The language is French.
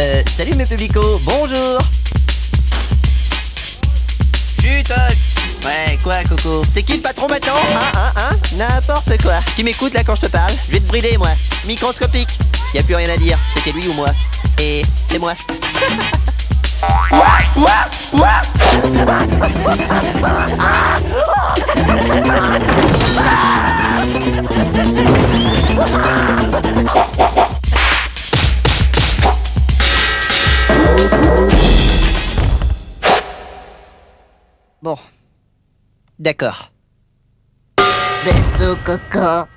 Euh, salut mes publicos, bonjour. Chut euh, Ouais, quoi Coco? C'est qui le patron maintenant? Hein, hein, hein N'importe quoi. Tu m'écoutes là quand je te parle? Je vais te brider moi. Microscopique. Y a plus rien à dire, c'était lui ou moi. Et c'est moi Bon. D'accord. Bisous, Coco.